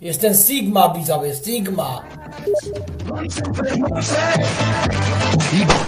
Jestem Sigma, widzowie, Sigma. Sigma.